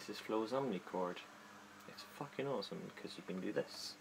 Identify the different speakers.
Speaker 1: This is Flow's Omnicord. It's fucking awesome because you can do this.